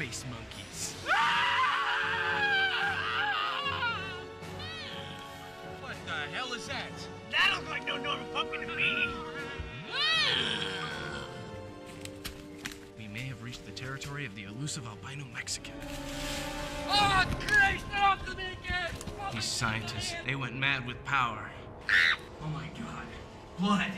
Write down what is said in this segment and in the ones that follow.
space monkeys. what the hell is that? That looks like no normal pumpkin to me. we may have reached the territory of the elusive albino Mexican. Oh, Christ, off the me! These scientists, they went mad with power. Oh my god, blood.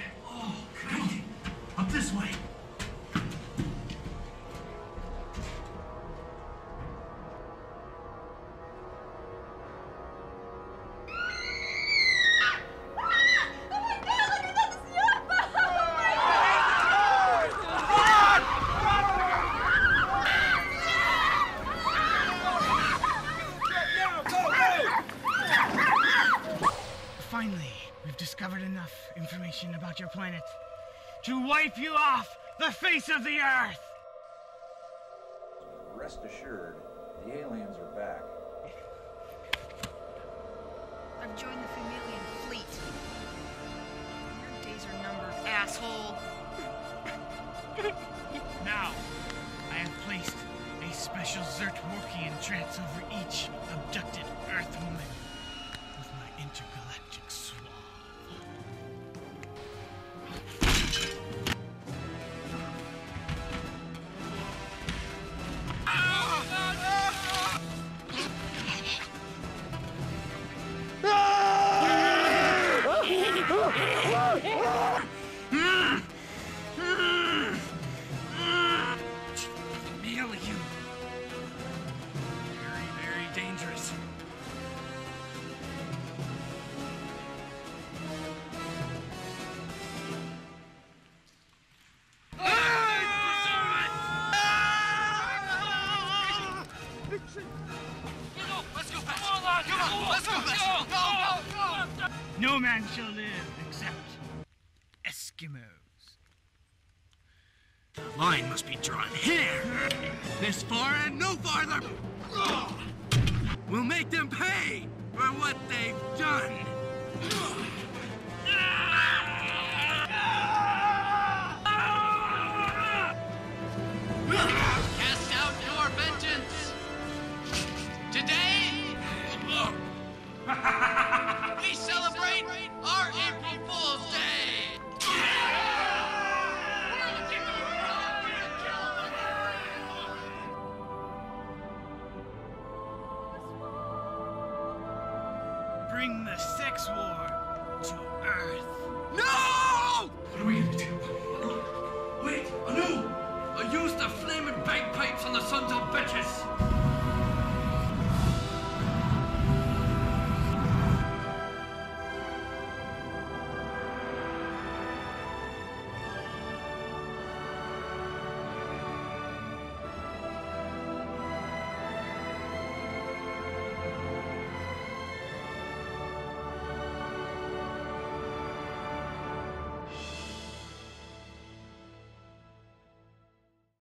Finally, we've discovered enough information about your planet to wipe you off the face of the Earth! Rest assured, the aliens are back. I've joined the Femalien fleet. Your days are numbered, asshole. Now, I have placed a special Zertworkian trance over each abducted Earth Nail you. Very, very dangerous. No man shall live except Eskimos. The line must be drawn here. This far and no farther. We'll make them pay for what they've done. Cast out your vengeance! Today, Bring the sex war to Earth. No! What are we gonna do?